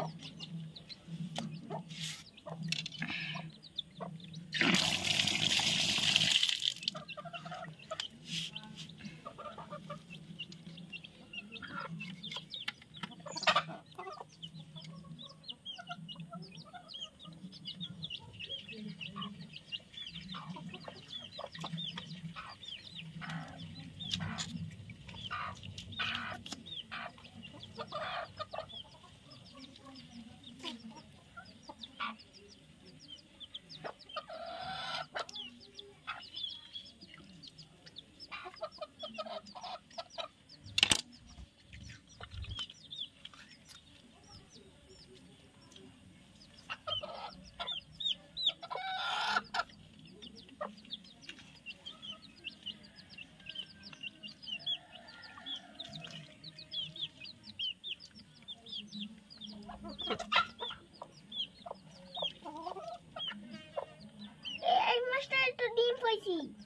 Okay. cheese.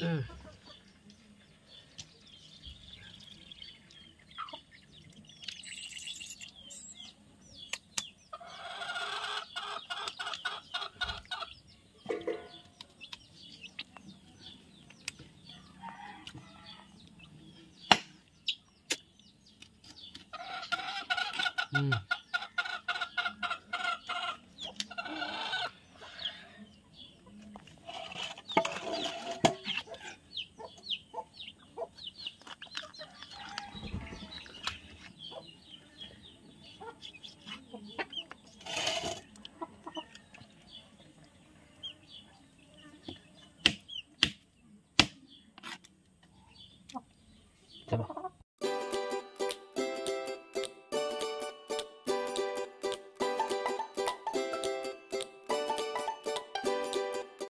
嗯。嗯って。